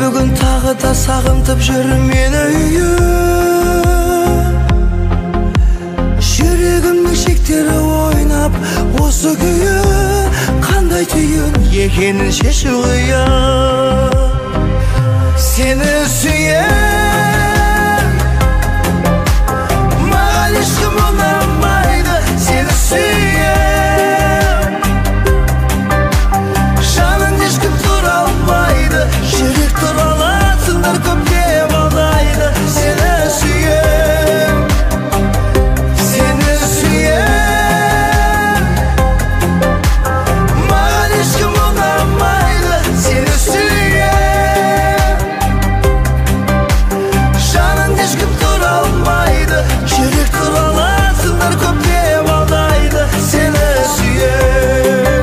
бүгін тағы да сағынтып жүр мені үйі жүрегімнің шектері ойнап осы күйі. Қандай түйін екенін шешу қиын. Сені сүй